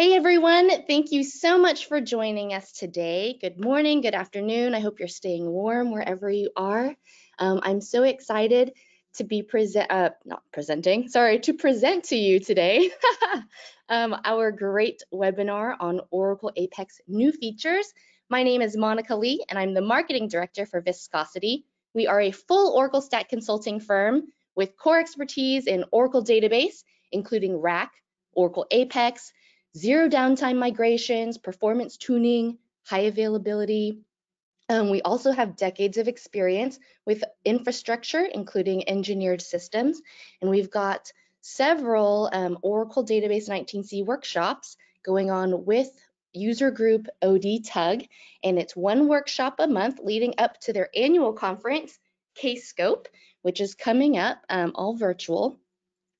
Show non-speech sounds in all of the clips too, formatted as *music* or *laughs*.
Hey everyone, thank you so much for joining us today. Good morning, good afternoon. I hope you're staying warm wherever you are. Um, I'm so excited to be present, uh, not presenting, sorry, to present to you today *laughs* um, our great webinar on Oracle Apex new features. My name is Monica Lee and I'm the marketing director for Viscosity. We are a full Oracle Stack consulting firm with core expertise in Oracle database, including RAC, Oracle Apex, zero downtime migrations, performance tuning, high availability. Um, we also have decades of experience with infrastructure, including engineered systems, and we've got several um, Oracle Database 19c workshops going on with user group ODTUG, and it's one workshop a month leading up to their annual conference, Kscope, which is coming up, um, all virtual.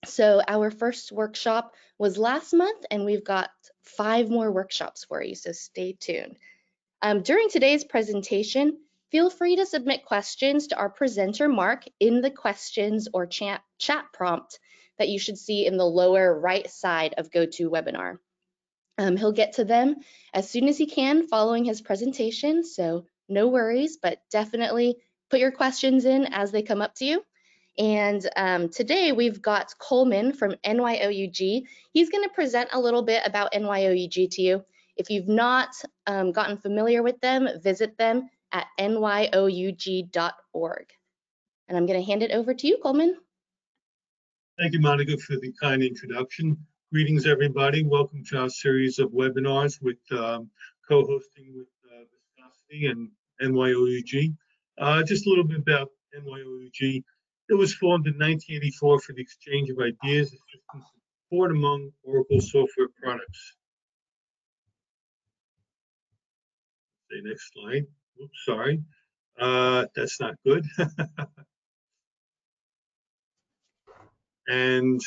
So our first workshop was last month, and we've got five more workshops for you, so stay tuned. Um, during today's presentation, feel free to submit questions to our presenter, Marc, in the questions or chat, chat prompt that you should see in the lower right side of GoToWebinar. Um, he'll get to them as soon as he can following his presentation, so no worries, but definitely put your questions in as they come up to you. And um, today we've got Coleman from NYOUG. He's going to present a little bit about NYOUG to you. If you've not um, gotten familiar with them, visit them at nyoug.org. And I'm going to hand it over to you, Coleman. Thank you, Monica, for the kind introduction. Greetings, everybody. Welcome to our series of webinars with um, co-hosting with uh, Viscosity and NYOUG. Uh, just a little bit about NYOUG. It was formed in 1984 for the exchange of ideas, assistance, and support among Oracle software products. Okay, next slide. Oops, sorry. Uh, that's not good. *laughs* and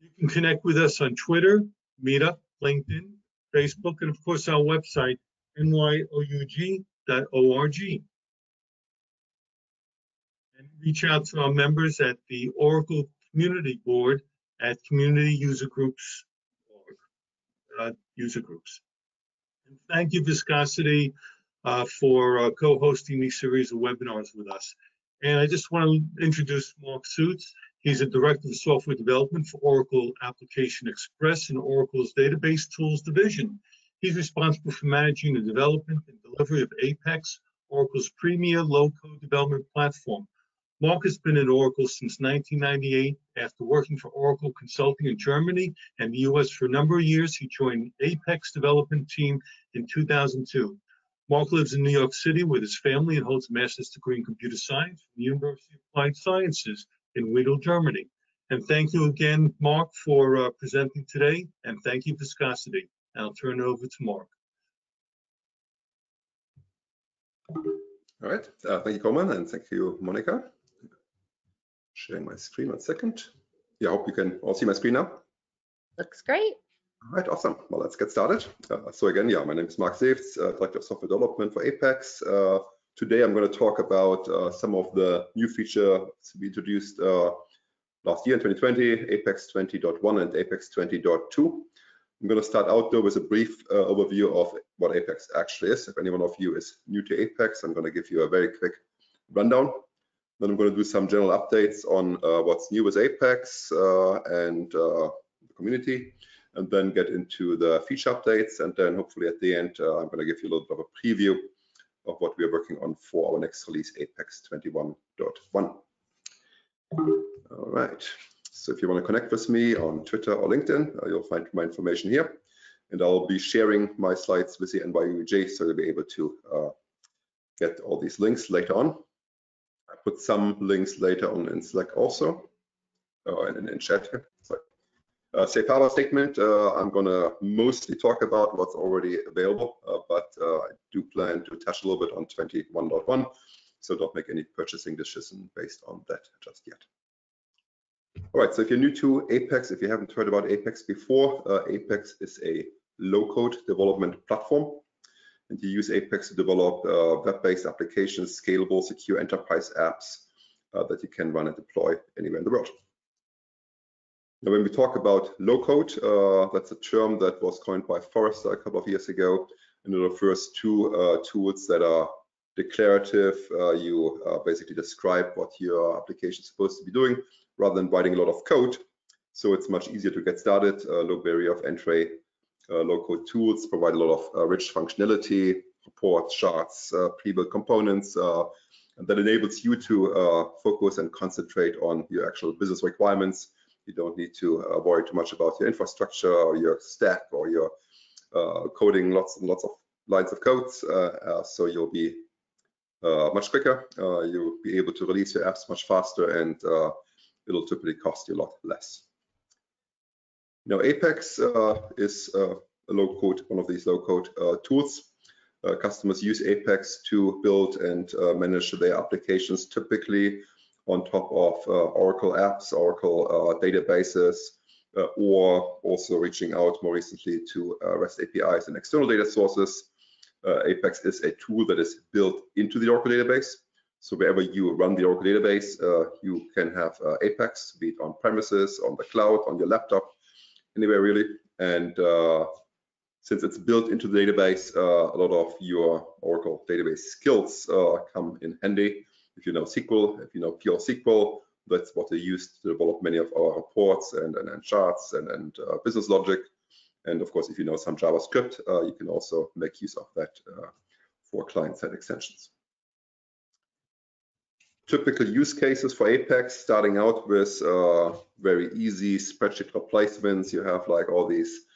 you can connect with us on Twitter, Meetup, LinkedIn, Facebook, and of course our website, nyoug.org and reach out to our members at the Oracle Community Board at Community User Groups uh, user groups. And thank you, Viscosity, uh, for uh, co-hosting these series of webinars with us. And I just want to introduce Marc Sewtz. He's a Director of Software Development for Oracle Application Express and Oracle's Database Tools Division. He's responsible for managing the development and delivery of Apex, Oracle's premier low-code development platform. Marc has been at Oracle since 1998. After working for Oracle Consulting in Germany and the US for a number of years, he joined Apex development team in 2002. Marc lives in New York City with his family and holds a master's degree in computer science from the University of Applied Sciences in Wedel, Germany. And thank you again, Marc, for uh, presenting today, and thank you, Viscosity. And I'll turn it over to Marc. All right, uh, thank you, Coleman, and thank you, Monica sharing my screen one second. Yeah, I hope you can all see my screen now. Looks great. All right, awesome. Well, let's get started. Uh, so again, yeah, my name is Marc Sewtz, uh, Director of Software Development for Apex. Uh, today, I'm going to talk about uh, some of the new features we introduced uh, last year in 2020, Apex 20.1 and Apex 20.2. I'm going to start out though with a brief uh, overview of what Apex actually is. If anyone of you is new to Apex, I'm going to give you a very quick rundown. Then I'm going to do some general updates on uh, what's new with Apex uh, and uh, the community, and then get into the feature updates. And then hopefully at the end, uh, I'm going to give you a little bit of a preview of what we are working on for our next release, Apex 21.1. All right. So if you want to connect with me on Twitter or LinkedIn, uh, you'll find my information here. And I'll be sharing my slides with the NYOUG, so you'll be able to uh, get all these links later on. I put some links later on in Slack also, uh, in, in chat here. Sorry. Uh, safe harbor statement, uh, I'm going to mostly talk about what's already available, uh, but uh, I do plan to touch a little bit on 21.1, so don't make any purchasing decision based on that just yet. All right, so if you're new to Apex, if you haven't heard about Apex before, uh, Apex is a low-code development platform and you use Apex to develop uh, web-based applications, scalable, secure enterprise apps uh, that you can run and deploy anywhere in the world. Now, when we talk about low code, uh, that's a term that was coined by Forrester a couple of years ago, and it refers to tools that are declarative. Uh, you uh, basically describe what your application is supposed to be doing rather than writing a lot of code. So it's much easier to get started, uh, low barrier of entry, uh, code tools provide a lot of rich functionality, reports, charts, pre-built components, and that enables you to focus and concentrate on your actual business requirements you don't need to uh, worry too much about your infrastructure or your stack or your uh, coding lots and lots of lines of codes. Uh, so you'll be much quicker. you'll be able to release your apps much faster and it'll typically cost you a lot less. Now, Apex uh, is uh, a low code, one of these low code uh, tools. customers use Apex to build and manage their applications typically on top of uh, Oracle apps, Oracle uh, databases, uh, or also reaching out more recently to REST APIs and external data sources. Apex is a tool that is built into the Oracle database. So wherever you run the Oracle database, you can have Apex, be it on premises, on the cloud, on your laptop, anywhere really. And since it's built into the database, uh, a lot of your Oracle database skills uh, come in handy. If you know SQL, if you know PL SQL, that's what they use to develop many of our reports and, and, and charts and, and uh, business logic. And of course, if you know some JavaScript, uh, you can also make use of that uh, for client-side extensions. Typical use cases for Apex, starting out with uh, very easy spreadsheet replacements. You have like all these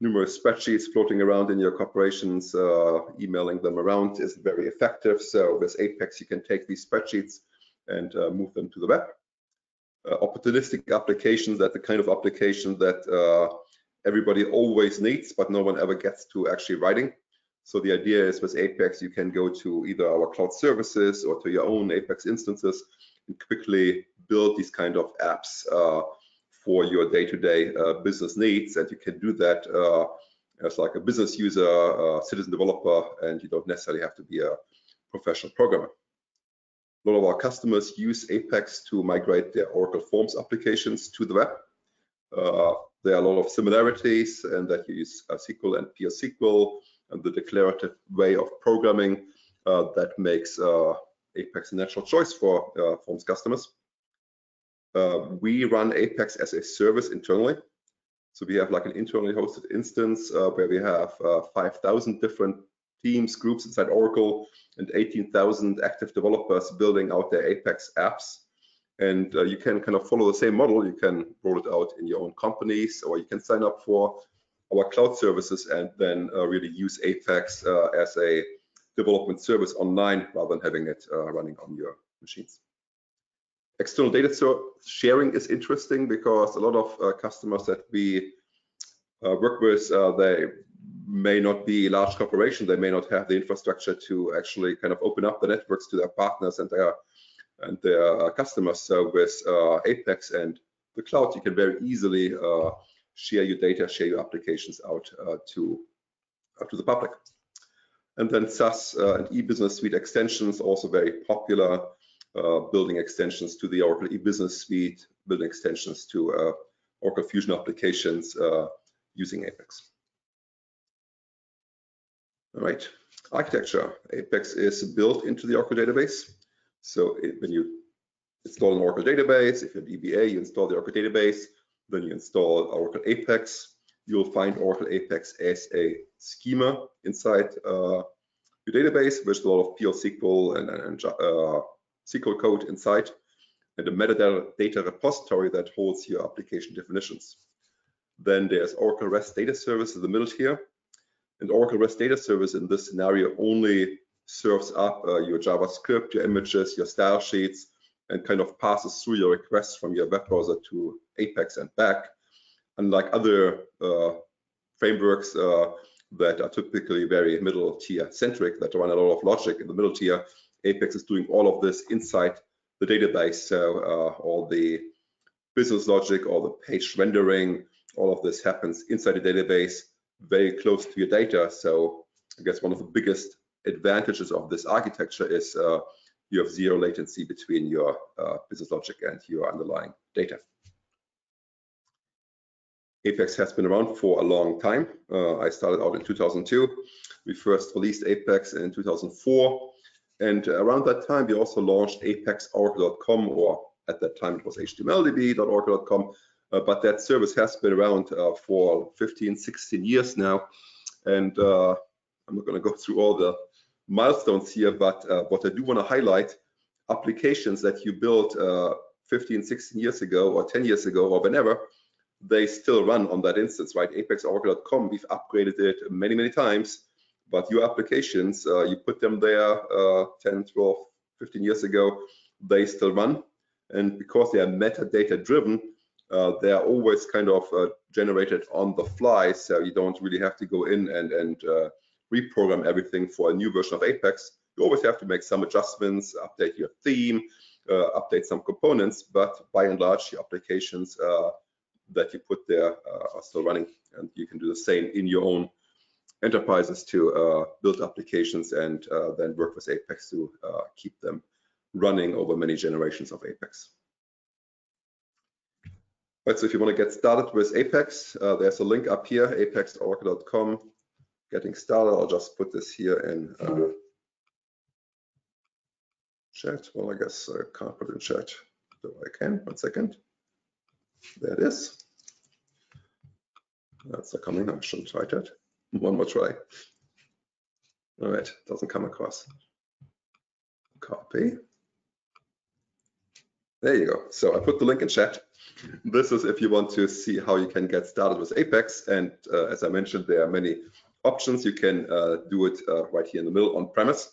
numerous spreadsheets floating around in your corporations, uh, emailing them around is very effective. So with Apex, you can take these spreadsheets and uh, move them to the web. Uh, opportunistic applications, that's the kind of application that uh, everybody always needs, but no one ever gets to actually writing. So the idea is with Apex, you can go to either our cloud services or to your own Apex instances and quickly build these kind of apps uh, for your day-to-day uh, business needs, and you can do that uh, as like a business user, a citizen developer, and you don't necessarily have to be a professional programmer. A lot of our customers use Apex to migrate their Oracle Forms applications to the web. Uh, there are a lot of similarities and that you use uh, SQL and PL SQL and the declarative way of programming uh, that makes uh, Apex a natural choice for Forms customers. Uh, we run Apex as a service internally. So we have like an internally hosted instance uh, where we have uh, 5,000 different teams, groups inside Oracle, and 18,000 active developers building out their Apex apps. And uh, you can kind of follow the same model. You can roll it out in your own companies, or you can sign up for our cloud services and then uh, really use Apex uh, as a development service online rather than having it running on your machines. External data sharing is interesting because a lot of uh, customers that we uh, work with, uh, they may not be large corporations. They may not have the infrastructure to actually kind of open up the networks to their partners and their and their uh, customers. So with uh, Apex and the cloud, you can very easily uh, share your data, share your applications out to to the public. And then SaaS and e-business suite extensions also very popular uh, building extensions to the Oracle e-business suite, building extensions to uh, Oracle Fusion applications uh, using Apex. All right, architecture. Apex is built into the Oracle database. So it, when you install an Oracle database, if you're DBA, you install the Oracle database, then you install Oracle Apex. You'll find Oracle Apex as a schema inside uh, your database, with a lot of PL SQL and, and uh, SQL code inside, and a metadata data repository that holds your application definitions. Then there's Oracle REST Data Service in the middle here. And Oracle REST Data Service in this scenario only serves up uh, your JavaScript, your images, your style sheets, and kind of passes through your requests from your web browser to Apex and back. Unlike other uh, frameworks uh, that are typically very middle tier centric, that run a lot of logic in the middle tier, Apex is doing all of this inside the database. So uh, all the business logic, all the page rendering, all of this happens inside the database, very close to your data. So I guess one of the biggest advantages of this architecture is uh, you have zero latency between your uh, business logic and your underlying data. Apex has been around for a long time. Uh, I started out in 2002. We first released Apex in 2004. And around that time, we also launched apexoracle.com, or at that time it was htmldb.oracle.com. Uh, but that service has been around uh, for 15, 16 years now. And uh, I'm not going to go through all the milestones here, but uh, what I do want to highlight, applications that you built uh, 15, 16 years ago, or 10 years ago, or whenever, they still run on that instance, right? ApexOracle.com, we've upgraded it many, many times, but your applications, uh, you put them there uh, 10, 12, 15 years ago, they still run. And because they are metadata driven, uh, they are always kind of uh, generated on the fly, so you don't really have to go in and, and reprogram everything for a new version of Apex. You always have to make some adjustments, update your theme, uh, update some components, but by and large, the applications that you put there uh, are still running. And you can do the same in your own enterprises to uh, build applications and uh, then work with Apex to keep them running over many generations of Apex. Right, so if you want to get started with Apex, uh, there's a link up here, apexoracle.com. Getting started, I'll just put this here in uh, chat. Well, I guess I can't put it in chat, though I can. One second. There it is. That's not coming. I shouldn't. One more try. All right, doesn't come across. Copy. There you go. So I put the link in chat. This is if you want to see how you can get started with Apex. And uh, as I mentioned, there are many options. You can uh, do it uh, right here in the middle on premise.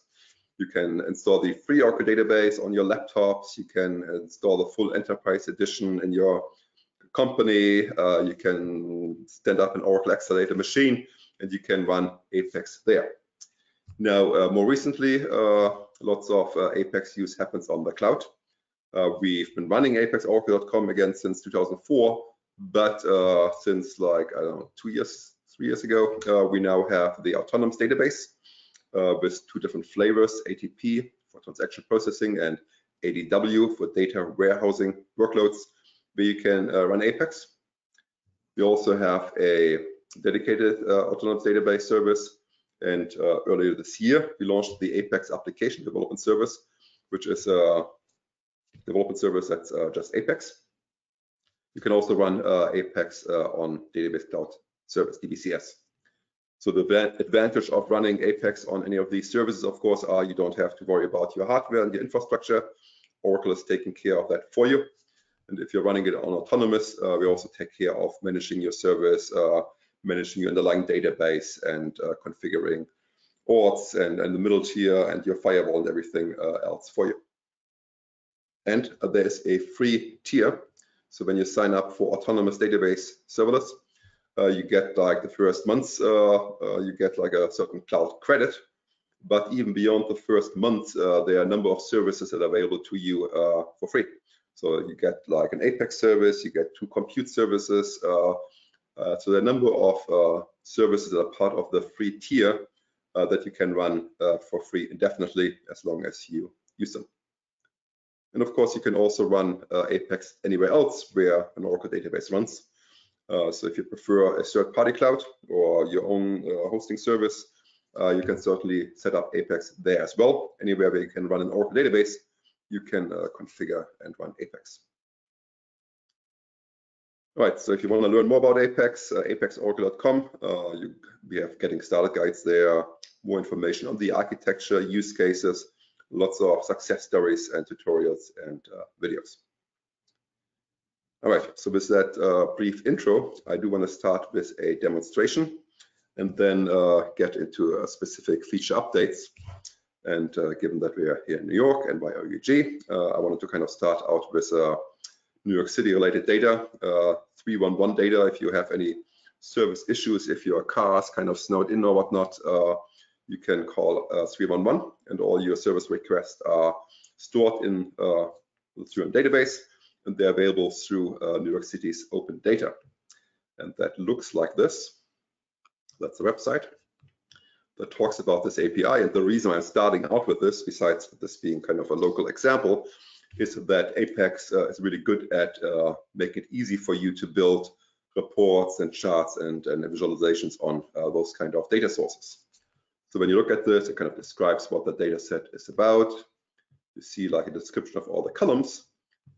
You can install the free Oracle database on your laptops. You can install the full enterprise edition in your company, uh, you can stand up an Oracle Accelerator machine and you can run Apex there. Now, uh, more recently, uh, lots of uh, Apex use happens on the cloud. We've been running apexoracle.com again since 2004, but since like, I don't know, two years, three years ago, we now have the autonomous database with two different flavors, ATP for transaction processing and ADW for data warehousing workloads where you can uh, run Apex. We also have a dedicated uh, autonomous database service. And uh, earlier this year, we launched the Apex application development service, which is a development service that's just Apex. You can also run Apex on Database Cloud Service, DBCS. So the advantage of running Apex on any of these services, of course, are you don't have to worry about your hardware and your infrastructure. Oracle is taking care of that for you. And if you're running it on autonomous, uh, we also take care of managing your service, uh, managing your underlying database and uh, configuring ports and, and, the middle tier and your firewall and everything uh, else for you. And there's a free tier. So when you sign up for autonomous database serverless, uh, you get like the first months, uh, you get like a certain cloud credit. But even beyond the first month, there are a number of services that are available to you for free. So you get like an Apex service, you get two compute services. Uh, uh, so a number of uh, services that are part of the free tier uh, that you can run uh, for free indefinitely as long as you use them. And of course, you can also run uh, Apex anywhere else where an Oracle database runs. So if you prefer a third-party cloud or your own hosting service, you can certainly set up Apex there as well, anywhere where you can run an Oracle database you can uh, configure and run Apex. All right, so if you want to learn more about Apex, uh, apexoracle.com, uh, you, we have getting started guides there, more information on the architecture, use cases, lots of success stories and tutorials and uh, videos. All right, so with that uh, brief intro, I do want to start with a demonstration and then uh, get into uh, specific feature updates. And uh, given that we are here in New York and by OUG, uh, I wanted to kind of start out with uh, New York City related data, 311 data. If you have any service issues, if your car is kind of snowed in or whatnot, you can call 311 and all your service requests are stored in the 3M database and they're available through uh, New York City's open data. And that looks like this. That's the website that talks about this API. And the reason I'm starting out with this, besides this being kind of a local example, is that Apex uh, is really good at uh, making it easy for you to build reports and charts and, and visualizations on uh, those kind of data sources. So when you look at this, it kind of describes what the data set is about. You see like a description of all the columns,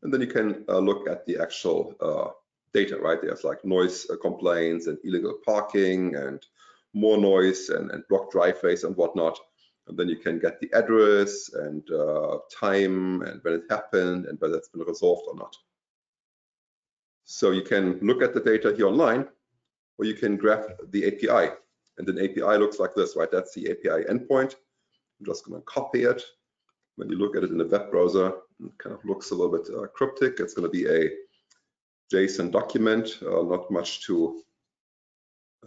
and then you can uh, look at the actual uh, data, right? There's like noise uh, complaints and illegal parking and more noise and, and blocked driveways and whatnot. And then you can get the address and uh, time and when it happened and whether it's been resolved or not. So you can look at the data here online, or you can grab the API. And an API looks like this, right? That's the API endpoint. I'm just going to copy it. When you look at it in the web browser, kind of looks a little bit uh, cryptic. It's going to be a JSON document, uh, not much to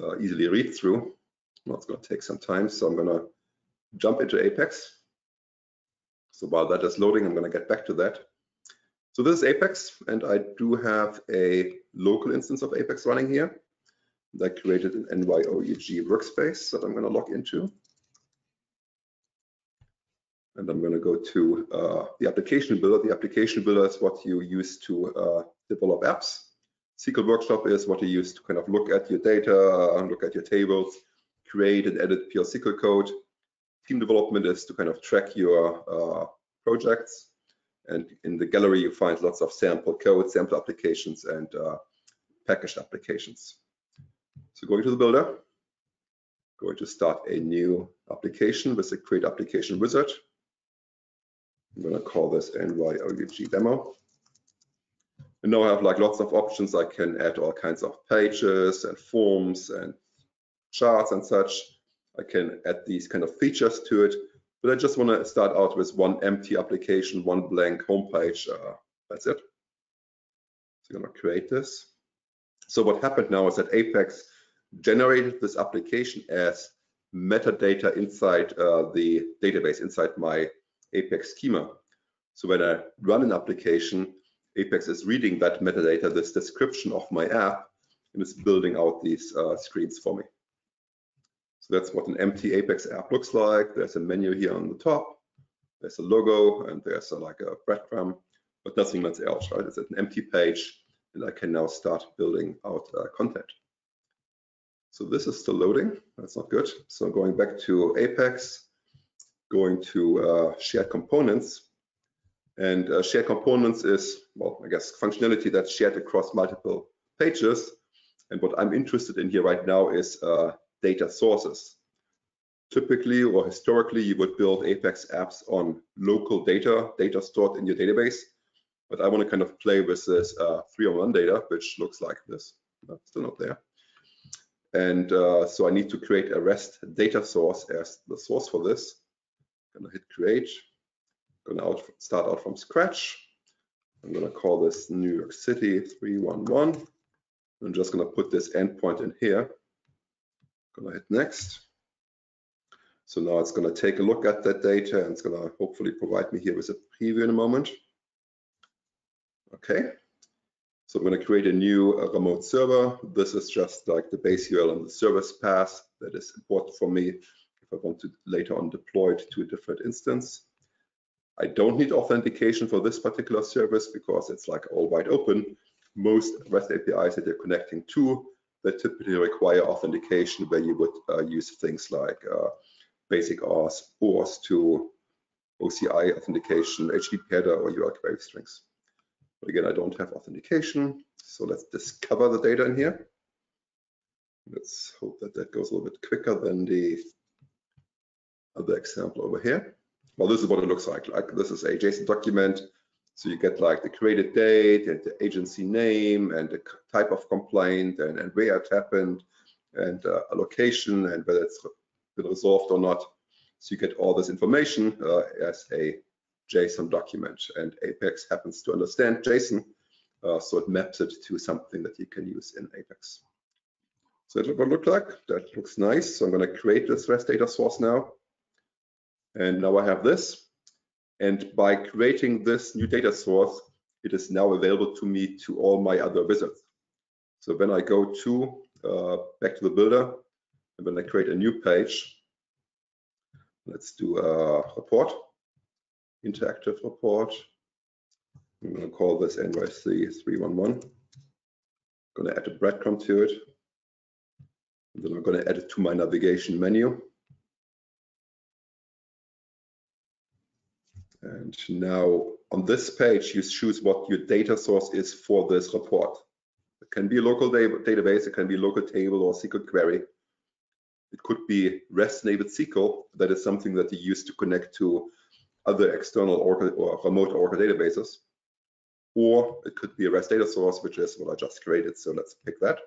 uh, easily read through. Well, it's going to take some time, so I'm going to jump into Apex. So while that is loading, I'm going to get back to that. So this is Apex, and I do have a local instance of Apex running here. I created an NYOUG workspace that I'm going to log into. And I'm going to go to uh, the application builder. The application builder is what you use to uh, develop apps. SQL Workshop is what you use to kind of look at your data, look at your tables, create and edit PL SQL code. Team development is to kind of track your uh, projects. And in the gallery, you find lots of sample code, sample applications, and uh, packaged applications. So going to the builder, going to start a new application with the create application wizard. I'm going to call this NYOUG demo. And now I have like lots of options. I can add all kinds of pages and forms and charts and such. I can add these kind of features to it, but I just want to start out with one empty application, one blank homepage. Uh, that's it. So I'm going to create this. So what happened now is that Apex generated this application as metadata inside uh, the database, inside my Apex schema. So when I run an application, Apex is reading that metadata, this description of my app, and is building out these uh, screens for me. So that's what an empty Apex app looks like. There's a menu here on the top. There's a logo and there's a, like a breadcrumb, but nothing much else, right? It's an empty page and I can now start building out uh, content. So this is still loading. That's not good. So going back to Apex, going to uh, shared components. And uh, shared components is, well, I guess functionality that's shared across multiple pages. And what I'm interested in here right now is uh, data sources. Typically or historically, you would build Apex apps on local data, data stored in your database. But I want to kind of play with this uh, 301 data, which looks like this. No, still not there. And uh, so I need to create a REST data source as the source for this. Gonna hit create. Gonna out, start out from scratch. I'm gonna call this New York City 311. I'm just gonna put this endpoint in here. Gonna hit next. So now it's gonna take a look at that data and it's gonna hopefully provide me here with a preview in a moment. Okay, so I'm going to create a new uh, remote server. This is just like the base URL and the service path that is important for me I want to later on deploy it to a different instance. I don't need authentication for this particular service because it's like all wide open. Most REST APIs that you're connecting to that typically require authentication where you would uh, use things like uh, basic OAuth, OAuth2 OCI authentication, HTTP header, or URL query strings. But again, I don't have authentication. So let's discover the data in here. Let's hope that that goes a little bit quicker than the other example over here. Well, this is what it looks like. Like this is a JSON document. So you get like the created date and the agency name and the type of complaint and, and where it happened and uh, a location and whether it's been resolved or not. So you get all this information uh, as a JSON document. And Apex happens to understand JSON, uh, so it maps it to something that you can use in Apex. So it looks like. That looks nice. So I'm going to create this REST data source now. And now I have this. And by creating this new data source, it is now available to me to all my other wizards. So when I go to uh, back to the builder, and when I create a new page, let's do a report interactive report. I'm going to call this NYC 311. I'm going to add a breadcrumb to it. And then I'm going to add it to my navigation menu. And now on this page, you choose what your data source is for this report. It can be a local database, it can be a local table or SQL query. It could be REST-enabled SQL, that is something that you use to connect to other external Oracle or remote Oracle databases. Or it could be a REST data source, which is what I just created. So let's pick that.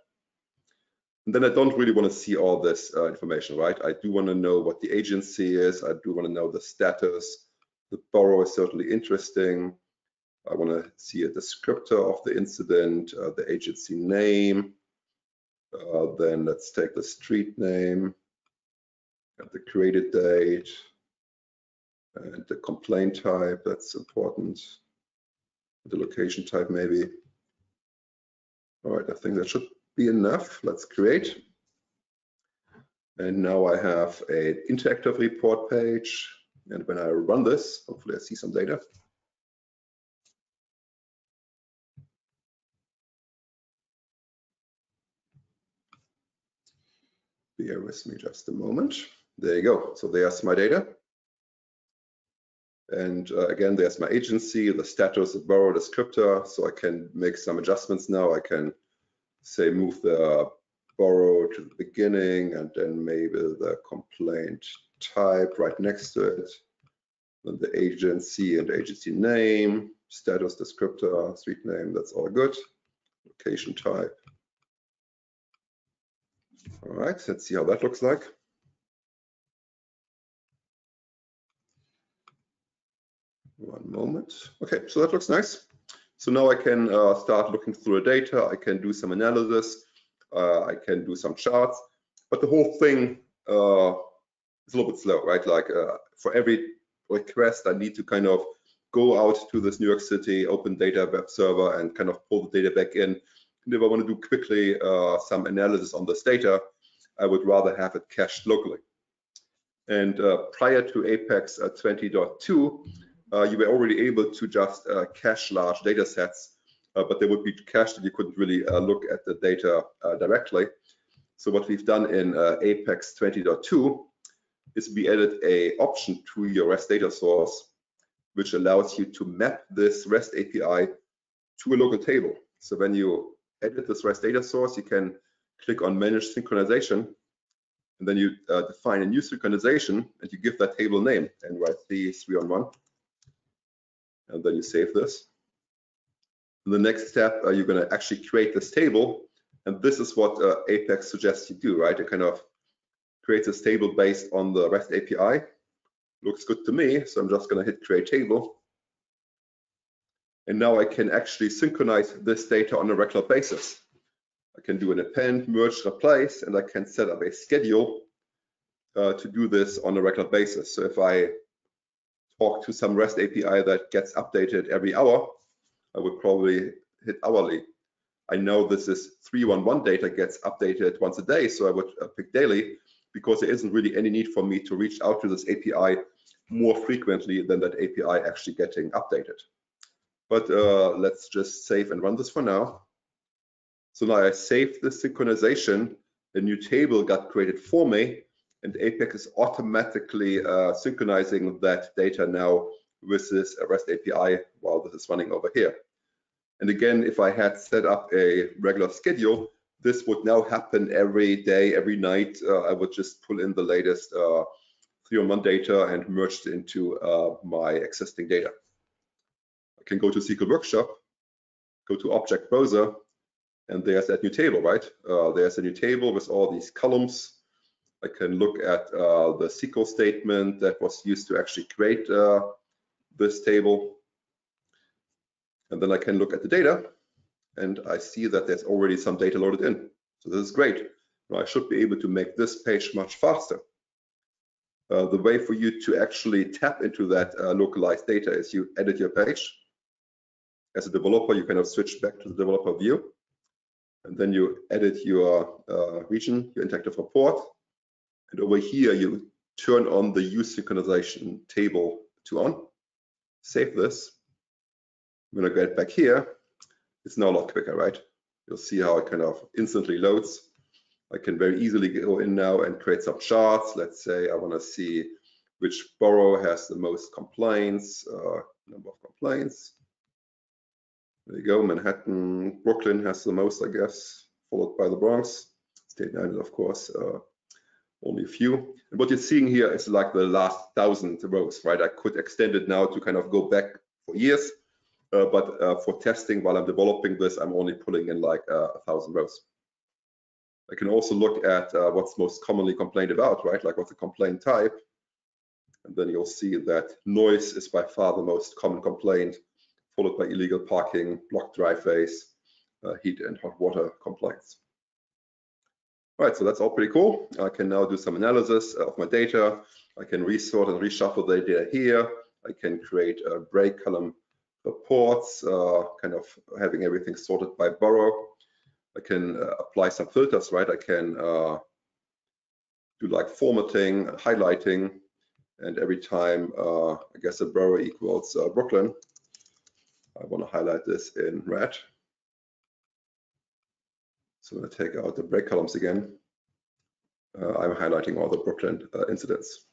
And then I don't really want to see all this uh, information, right? I do want to know what the agency is. I do want to know the status. The borough is certainly interesting. I want to see a descriptor of the incident, uh, the agency name. Uh, then let's take the street name and the created date and the complaint type. That's important. The location type maybe. All right, I think that should be enough. Let's create. And now I have an interactive report page. And when I run this, hopefully I see some data. Bear with me just a moment. There you go. So there's my data. And uh, again, there's my agency, the status, the borough descriptor. So I can make some adjustments now. I can say move the borough to the beginning and then maybe the complaint type right next to it. Then the agency and agency name, status descriptor, street name, that's all good. Location type. All right, let's see how that looks like. One moment. Okay, so that looks nice. So now I can uh, start looking through the data. I can do some analysis. Uh, I can do some charts. But the whole thing uh, is a little bit slow, right? Like uh, for every request, I need to kind of go out to this New York City open data web server and kind of pull the data back in. And if I want to do quickly uh, some analysis on this data, I would rather have it cached locally. And uh, prior to Apex 20.2, uh, you were already able to just uh, cache large data sets, uh, but they would be cached and you couldn't really look at the data directly. So what we've done in Apex 20.2 is we added a option to your REST data source, which allows you to map this REST API to a local table. So when you edit this REST data source, you can click on Manage Synchronization, and then you uh, define a new synchronization, and you give that table name, and write the 3 on 1 and then you save this. the next step, uh, you're going to actually create this table, and this is what uh, Apex suggests you do, right? It kind of creates a table based on the REST API. Looks good to me, so I'm just going to hit create table. And now I can actually synchronize this data on a regular basis. I can do an append, merge, replace, and I can set up a schedule uh, to do this on a regular basis. So if I talk to some REST API that gets updated every hour, I would probably hit hourly. I know this is 311 data gets updated once a day, so I would uh, pick daily because there isn't really any need for me to reach out to this API more frequently than that API actually getting updated. But uh, let's just save and run this for now. So now I saved the synchronization, a new table got created for me, and Apex is automatically uh, synchronizing that data now with this REST API while this is running over here. And again, if I had set up a regular schedule, this would now happen every day, every night. Uh, I would just pull in the latest uh, 301 data and merge it into uh, my existing data. I can go to SQL Workshop, go to Object Browser, and there's that new table, right? Uh, there's a new table with all these columns I can look at uh, the SQL statement that was used to actually create uh, this table. And then I can look at the data and I see that there's already some data loaded in. So this is great. Now I should be able to make this page much faster. Uh, the way for you to actually tap into that uh, localized data is you edit your page. As a developer, you kind of switch back to the developer view. And then you edit your uh, region, your interactive report, and over here, you turn on the use synchronization table to on. Save this. I'm gonna get back here. It's now a lot quicker, right? You'll see how it kind of instantly loads. I can very easily go in now and create some charts. Let's say I want to see which borough has the most complaints, uh, number of complaints. There you go, Manhattan, Brooklyn has the most, I guess, followed by the Bronx. Staten Island, of course, uh, only a few. And what you're seeing here is like the last thousand rows, right? I could extend it now to kind of go back for years, uh, but uh, for testing while I'm developing this, I'm only pulling in like uh, a thousand rows. I can also look at uh, what's most commonly complained about, right? Like what's the complaint type? And then you'll see that noise is by far the most common complaint, followed by illegal parking, blocked driveways, uh, heat and hot water complaints. All right, so that's all pretty cool. I can now do some analysis of my data. I can resort and reshuffle the data here. I can create a break column reports, uh, kind of having everything sorted by borough. I can uh, apply some filters, right? I can uh, do like formatting, highlighting, and every time, I guess a borough equals Brooklyn, I want to highlight this in red. So I'm going to take out the break columns again. Uh, I'm highlighting all the Brooklyn uh, incidents.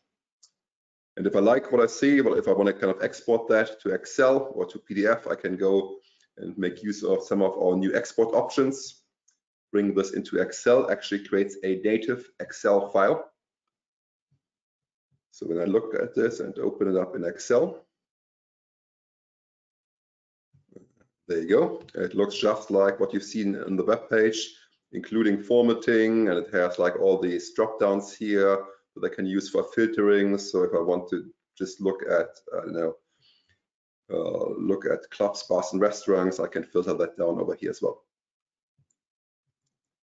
And if I like what I see, well, if I want to kind of export that to Excel or to PDF, I can go and make use of some of our new export options. Bring this into Excel, actually creates a native Excel file. So when I look at this and open it up in Excel, there you go. It looks just like what you've seen on the web page, including formatting, and it has like all these drop downs here that I can use for filtering. So if I want to just look at, I don't know, uh, look at clubs, bars, and restaurants, I can filter that down over here as well.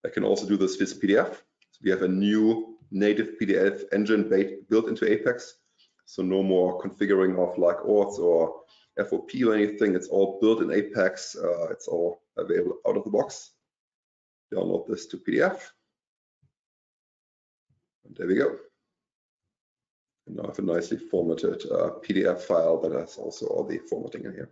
I can also do this with PDF. So we have a new native PDF engine built into Apex. So no more configuring of like ORDS or FOP or anything. It's all built in Apex. Uh, it's all available out of the box. Download this to PDF. And there we go. And I have a nicely formatted uh, PDF file that has also all the formatting in here.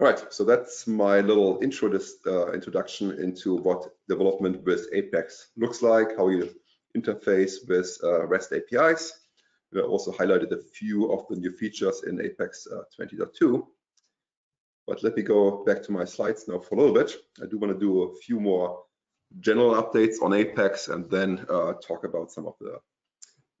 All right, so that's my little intro this, uh, introduction into what development with Apex looks like, how you interface with uh, REST APIs. We also highlighted a few of the new features in Apex uh, 20.2. But let me go back to my slides now for a little bit. I do want to do a few more general updates on Apex and then uh, talk about some of the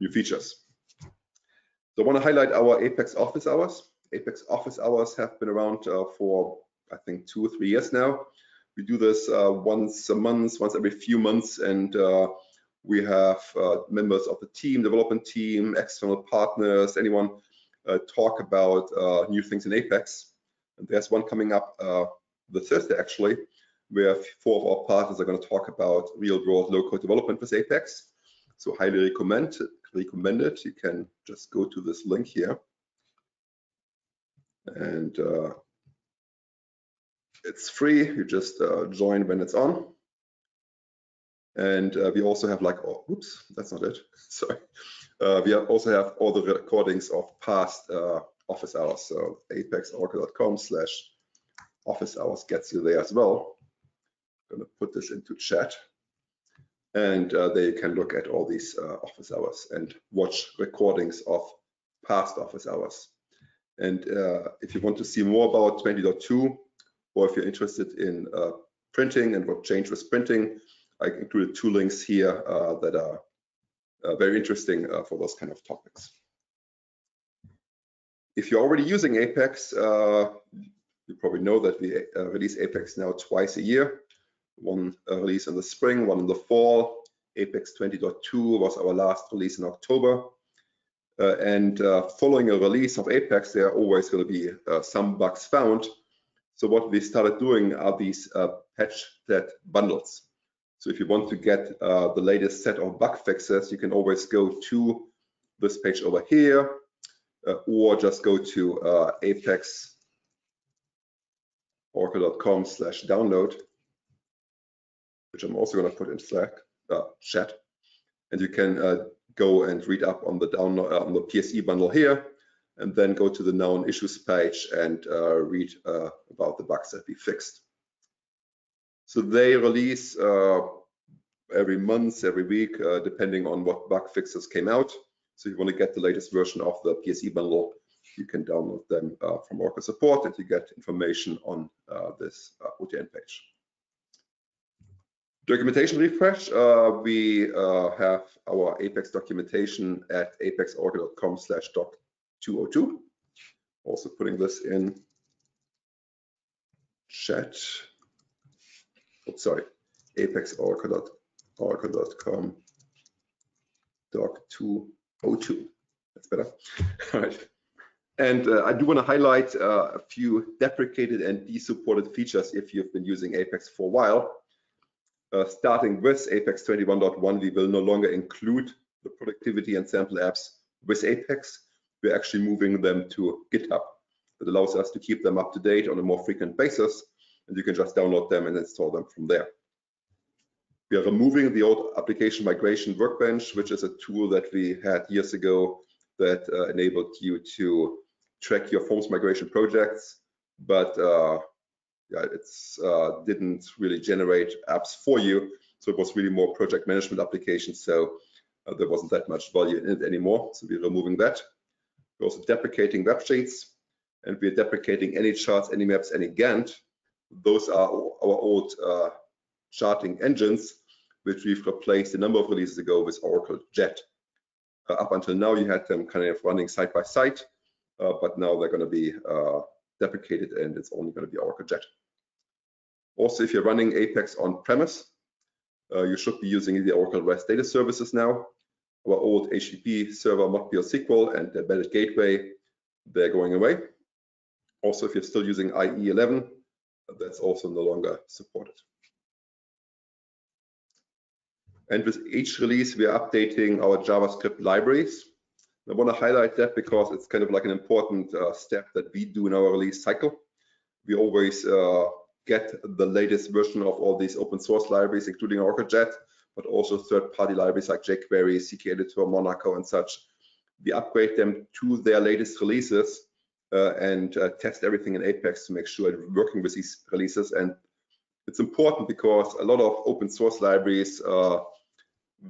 new features. So I want to highlight our Apex office hours. Apex office hours have been around uh, for, I think, two or three years now. We do this uh, once a month, once every few months, and uh, we have uh, members of the team, development team, external partners, anyone uh, talk about new things in Apex. And there's one coming up the Thursday, actually, where four of our partners are going to talk about real-world low-code development with Apex. So highly recommend, recommend it. You can just go to this link here and uh, it's free. You just uh, join when it's on. And uh, we also have like, oh, oops, that's not it. *laughs* Sorry. Uh, we also have all the recordings of past uh, office hours. So apexoracle.com slash office hours gets you there as well. Going to put this into chat. And uh, there you can look at all these office hours and watch recordings of past office hours. And uh, if you want to see more about 20.2, or if you're interested in uh, printing and what changed with printing, I included two links here uh, that are uh, very interesting uh, for those kind of topics. If you're already using Apex, uh, you probably know that we release Apex now twice a year. One release in the spring, one in the fall. Apex 20.2 was our last release in October. Uh, and uh, following a release of Apex, there are always going to be uh, some bugs found. So what we started doing are these patch set bundles. So if you want to get uh, the latest set of bug fixes, you can always go to this page over here, uh, or just go to uh, apex oracle.com slash download, which I'm also going to put in Slack chat. And you can go and read up on the download uh, on the PSE bundle here. and then go to the known issues page and uh, read uh, about the bugs that we fixed. So they release uh, every month, every week, uh, depending on what bug fixes came out. So if you want to get the latest version of the PSE bundle, you can download them uh, from Oracle support and you get information on uh, this OTN page. Documentation refresh, uh, we uh, have our Apex documentation at apexoraclecom slash doc 202. Also putting this in chat. Oh, sorry, apexoracle.com doc 202. That's better. *laughs* All right. And uh, I do want to highlight uh, a few deprecated and desupported features if you've been using Apex for a while. Uh, starting with Apex 21.1, we will no longer include the productivity and sample apps with Apex. We're actually moving them to GitHub. That allows us to keep them up to date on a more frequent basis, and you can just download them and install them from there. We are removing the old application migration workbench, which is a tool that we had years ago that uh, enabled you to track your forms migration projects, but uh, yeah, it's uh, didn't really generate apps for you. So it was really more project management applications. So uh, there wasn't that much value in it anymore. So we're removing that. We're also deprecating web sheets and we're deprecating any charts, any maps, any Gantt. Those are our old uh, charting engines, which we've replaced a number of releases ago with Oracle Jet. Uh, up until now, you had them kind of running side by side, uh, but now they're going to be uh, deprecated and it's only going to be Oracle Jet. Also, if you're running Apex on premise, uh, you should be using the Oracle REST data services now. Our old HTTP server ModPL SQL and the embedded gateway, they're going away. Also, if you're still using IE11, that's also no longer supported. And with each release, we are updating our JavaScript libraries. I want to highlight that because it's kind of like an important uh, step that we do in our release cycle. We always uh, get the latest version of all these open source libraries, including OracleJet, but also third-party libraries like jQuery, CKEditor, Monaco, and such. We upgrade them to their latest releases uh, and uh, test everything in Apex to make sure it's working with these releases. And it's important because a lot of open source libraries uh,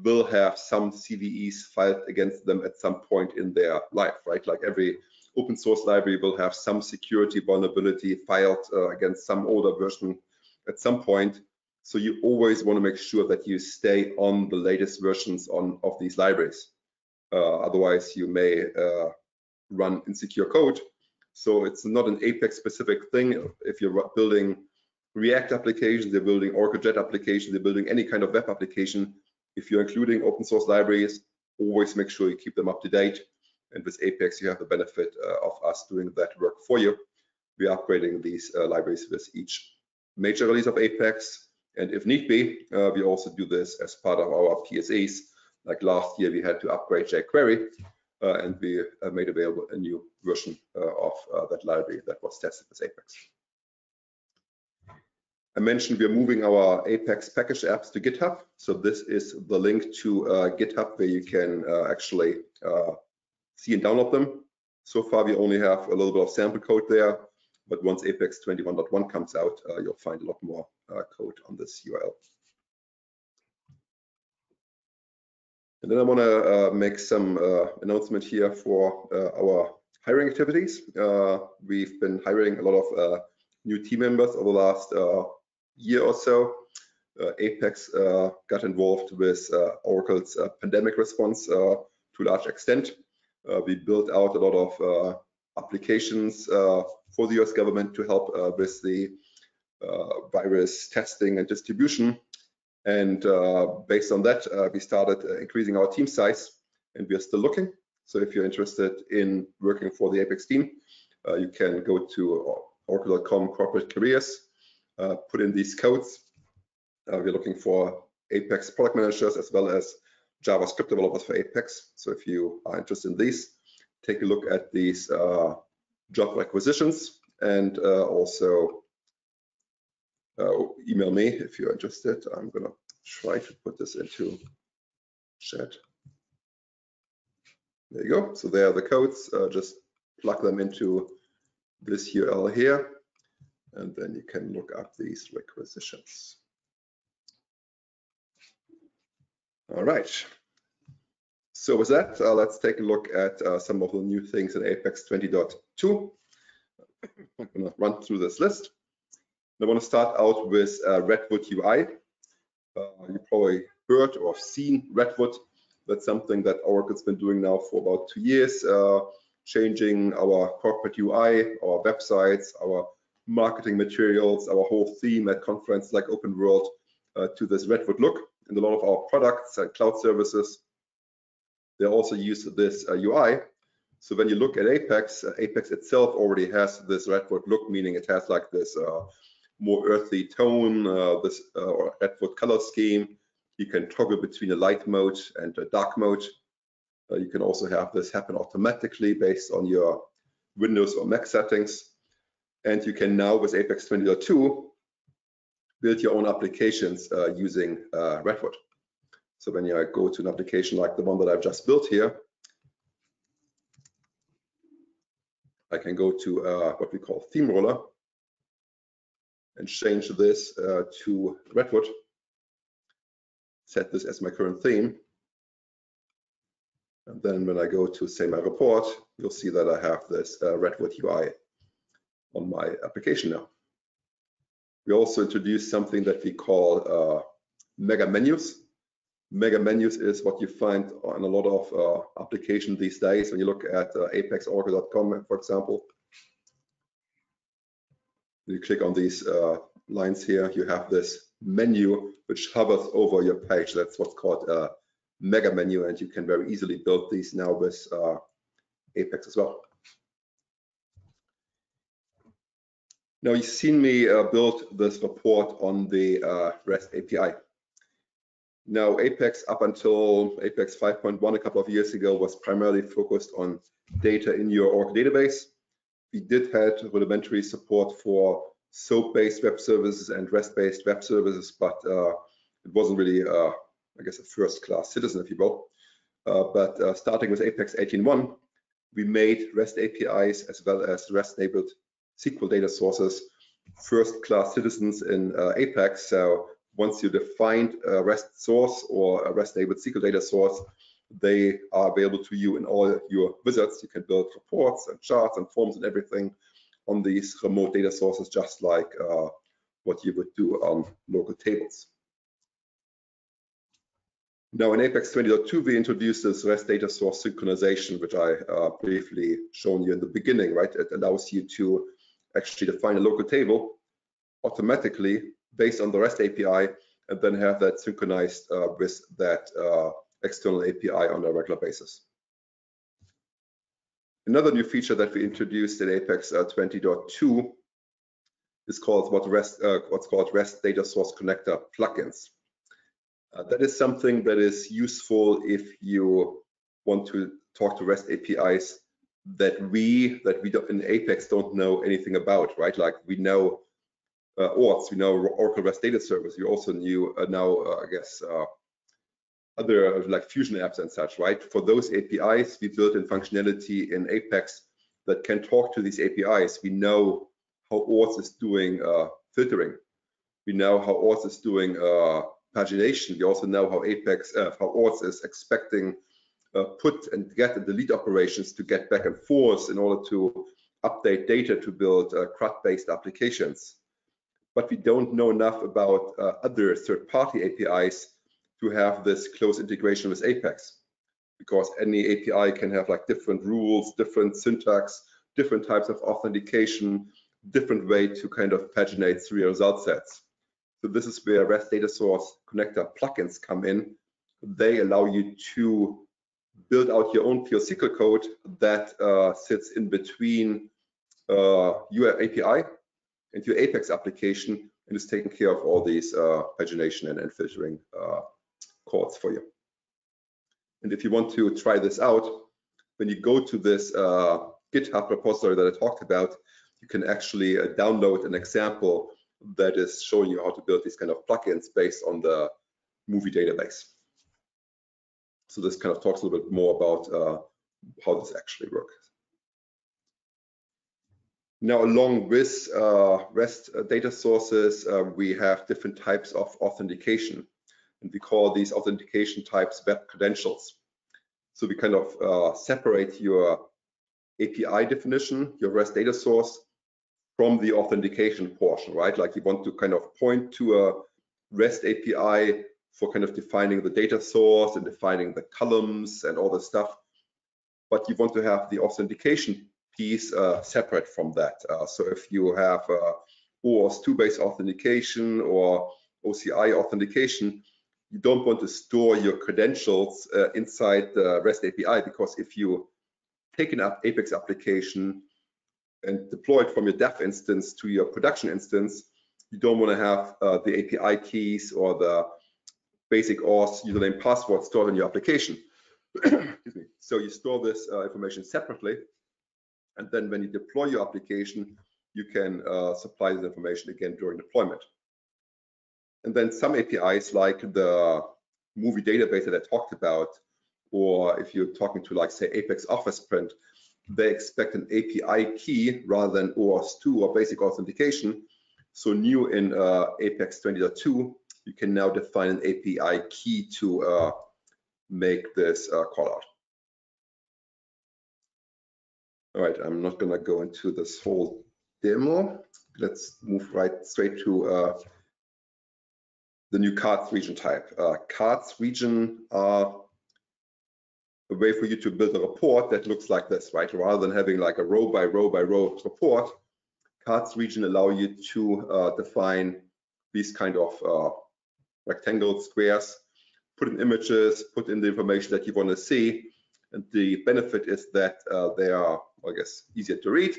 will have some CVEs filed against them at some point in their life, right? Like every open source library will have some security vulnerability filed uh, against some older version at some point. So you always want to make sure that you stay on the latest versions on of these libraries. Uh, otherwise, you may uh, run insecure code. So it's not an Apex specific thing. If you're building React applications, they're building OracleJet applications, they're building any kind of web application, if you're including open source libraries, always make sure you keep them up to date. And with Apex, you have the benefit uh, of us doing that work for you. We're upgrading these uh, libraries with each major release of Apex. And if need be, uh, we also do this as part of our PSAs. Like last year, we had to upgrade jQuery, and we made available a new version of that library that was tested with Apex. I mentioned we're moving our Apex package apps to GitHub. So this is the link to uh, GitHub where you can uh, actually uh, see and download them. So far, we only have a little bit of sample code there, but once Apex 21.1 comes out, uh, you'll find a lot more uh, code on this URL. And then I want to uh, make some announcement here for our hiring activities. we've been hiring a lot of new team members over the last year or so, uh, Apex uh, got involved with uh, Oracle's pandemic response to a large extent. Uh, we built out a lot of uh, applications uh, for the US government to help with the virus testing and distribution. And based on that, we started increasing our team size and we are still looking. So if you're interested in working for the Apex team, uh, you can go to oracle.com corporate careers uh, put in these codes. Uh, we're looking for Apex product managers as well as JavaScript developers for Apex. So if you are interested in these, take a look at these uh, job requisitions and uh, also uh, email me if you're interested. I'm gonna try to put this into chat. There you go. So there are the codes. Uh, just plug them into this URL here, and then you can look up these requisitions. All right. So with that, uh, let's take a look at uh, some of the new things in Apex 20.2. I'm going to run through this list. I want to start out with uh, Redwood UI. Uh, you probably heard or seen Redwood. That's something that Oracle's been doing now for about two years, uh, changing our corporate UI, our websites, our marketing materials, our whole theme at conference like Open World uh, to this Redwood look. And a lot of our products and cloud services, they also use this UI. Uh, so when you look at Apex, uh, Apex itself already has this Redwood look, meaning it has like this uh, more earthy tone, uh, this uh, redwood color scheme. You can toggle between a light mode and a dark mode. Uh, you can also have this happen automatically based on your Windows or Mac settings. And you can now with Apex 20.2 build your own applications uh, using uh, Redwood. So when you go to an application like the one that I've just built here, I can go to uh, what we call theme roller and change this uh, to Redwood. Set this as my current theme. And then when I go to say my report, you'll see that I have this uh, Redwood UI on my application now. We also introduced something that we call uh, mega menus. Mega menus is what you find on a lot of uh, applications these days. When you look at uh, apexoracle.com, for example, you click on these uh, lines here, you have this menu which hovers over your page. That's what's called a mega menu, and you can very easily build these now with uh, Apex as well. Now you've seen me uh, build this report on the uh, REST API. Now Apex up until Apex 5.1 a couple of years ago was primarily focused on data in your Oracle database we did have rudimentary support for SOAP-based web services and REST-based web services, but uh, it wasn't really, uh, I guess, a first-class citizen, if you will. Uh, but uh, starting with Apex 18.1, we made REST APIs as well as REST-enabled SQL data sources first-class citizens in uh, Apex. So once you define a REST source or a REST-enabled SQL data source, they are available to you in all your wizards. You can build reports and charts and forms and everything on these remote data sources, just like uh, what you would do on local tables. Now in Apex 20.2, we introduced this REST data source synchronization, which I uh, briefly shown you in the beginning, right? It allows you to actually define a local table automatically based on the REST API and then have that synchronized uh, with that uh, external API on a regular basis. Another new feature that we introduced in Apex uh, 20.2 is called what REST, uh, what's called REST Data Source Connector plugins. Uh, that is something that is useful if you want to talk to REST APIs that we that we in Apex don't know anything about, right? Like we know uh, ORDS, we know Oracle REST Data Service. We also knew uh, now, uh, I guess, uh, other like Fusion apps and such, right? For those APIs, we built in functionality in Apex that can talk to these APIs. We know how ORDS is doing uh, filtering. We know how ORDS is doing uh, pagination. We also know how Apex, how ORDS is expecting uh, put and get and delete operations to get back and forth in order to update data to build uh, CRUD-based applications. But we don't know enough about uh, other third-party APIs to have this close integration with Apex because any API can have like different rules, different syntax, different types of authentication, different way to kind of paginate through result sets. So this is where REST data source connector plugins come in. They allow you to build out your own PL SQL code that uh, sits in between uh, your API and your Apex application and is taking care of all these uh, pagination and, and filtering uh, calls for you. And if you want to try this out, when you go to this uh, GitHub repository that I talked about, you can actually uh, download an example that is showing you how to build these kind of plugins based on the movie database. So this kind of talks a little bit more about uh, how this actually works. Now, along with uh, REST uh, data sources, uh, we have different types of authentication. And we call these authentication types web credentials. So we kind of uh, separate your API definition, your REST data source, from the authentication portion, right? Like you want to kind of point to a REST API for kind of defining the data source and defining the columns and all the stuff. But you want to have the authentication piece uh, separate from that. Uh, so if you have uh, OAuth2 based authentication or OCI authentication, you don't want to store your credentials uh, inside the REST API because if you take an Apex application and deploy it from your dev instance to your production instance, you don't want to have uh, the API keys or the basic auth username password stored in your application. *clears throat* so you store this uh, information separately and then when you deploy your application, you can uh, supply this information again during deployment. And then some APIs like the movie database that I talked about, or if you're talking to like say Apex Office Print, they expect an API key rather than OAuth2 or basic authentication. So new in uh, Apex 20.2, you can now define an API key to uh, make this uh, call out. All right, I'm not gonna go into this whole demo. Let's move right straight to uh, the new cards region type. Uh, cards region are a way for you to build a report that looks like this, right? Rather than having like a row by row by row report, cards region allow you to uh, define these kind of uh, rectangle squares, put in images, put in the information that you want to see. And the benefit is that uh, they are, I guess, easier to read,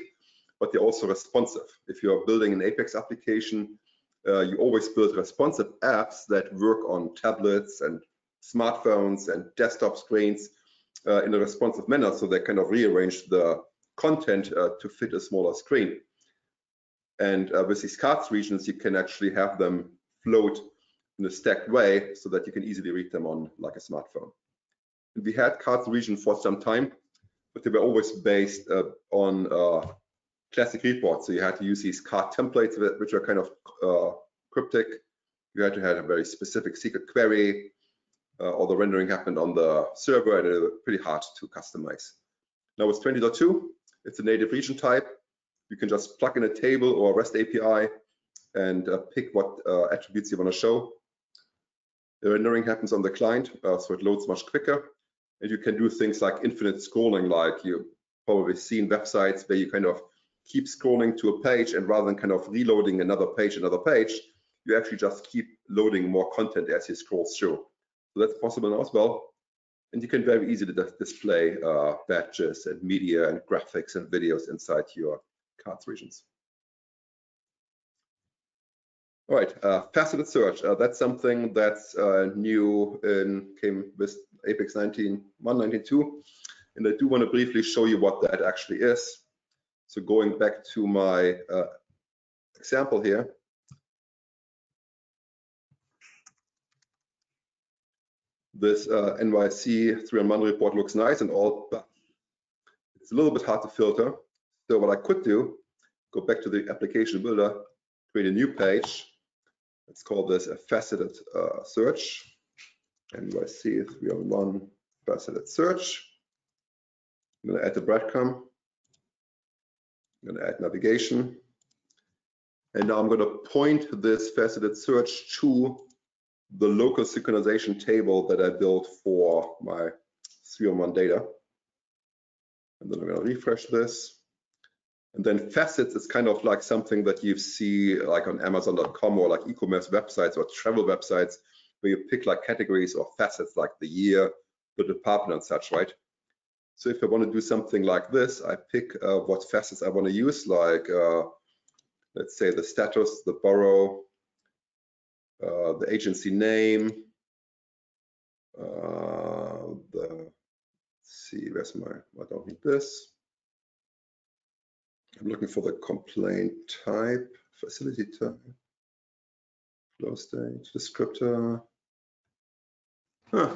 but they're also responsive. If you're building an Apex application, uh, you always build responsive apps that work on tablets and smartphones and desktop screens uh, in a responsive manner so they kind of rearrange the content uh, to fit a smaller screen. And uh, with these cards regions, you can actually have them float in a stacked way so that you can easily read them on like a smartphone. And we had cards region for some time, but they were always based uh, on uh, classic reports. So you had to use these card templates, which are kind of uh, cryptic. You had to have a very specific secret query. Uh, all the rendering happened on the server and it was pretty hard to customize. Now with 20.2, it's a native region type. You can just plug in a table or a REST API and uh, pick what uh, attributes you want to show. The rendering happens on the client, uh, so it loads much quicker. And you can do things like infinite scrolling, like you probably seen websites where you kind of keep scrolling to a page and rather than kind of reloading another page, another page, you actually just keep loading more content as you scroll through. So that's possible now as well. And you can very easily display uh, badges and media and graphics and videos inside your cards regions. All right, uh, faceted search. Uh, that's something that's uh, new and came with Apex 19, 192. And I do want to briefly show you what that actually is. So going back to my uh, example here, this uh, NYC 311 report looks nice and all, but it's a little bit hard to filter. So what I could do, go back to the application builder, create a new page. Let's call this a faceted uh, search. NYC 311 faceted search. I'm going to add the breadcrumb. I'm going to add navigation. And now I'm going to point this faceted search to the local synchronization table that I built for my 311 data. And then I'm going to refresh this. And then facets is kind of like something that you see like on Amazon.com or like e-commerce websites or travel websites where you pick like categories or facets like the year, the department and such, right? So if I want to do something like this, I pick uh, what facets I want to use, like uh, let's say the status, the borough, uh, the agency name, uh, the see, where's my, I don't need this. I'm looking for the complaint type, facility type, close date, descriptor. Huh.